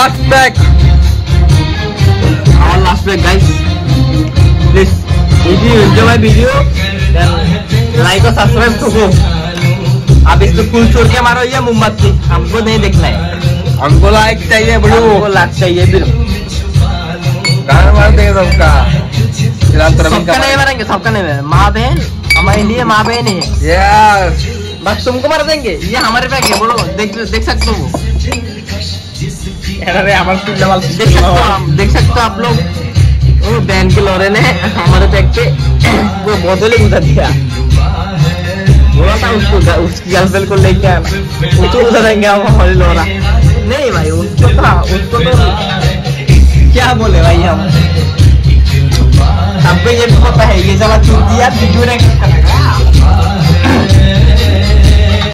last pack our last pack guys. Please if you enjoy my video then like और subscribe तो हो अब इसको फुल छोड़ के मारो ये मोमबत्ती हमको नहीं देखना है। हमको लाइक चाहिए बड़ू हमको लाइक चाहिए बिल गाना मार देंगे सबका। तो सबका नहीं मारेंगे सबका नहीं माँ बहन हमारे लिए माँ बहन है यस बस तुमको मार देंगे? ये हमारे पैक है बोलो। देख देख सकते हो सकते हो आप देख सकते हो आप लोग। वो के लोरे ने हमारे बैग पे वो बोतल ही उधर दिया। बोला था उसको उसकी गर्लफ्रेंड को लेके आना। उसको उधरेंगे हम हमारे लोरा। नहीं भाई, उसको था उसको तो क्या बोले भाई हम? हमको ये भी पता है, ये तो क्यों नहीं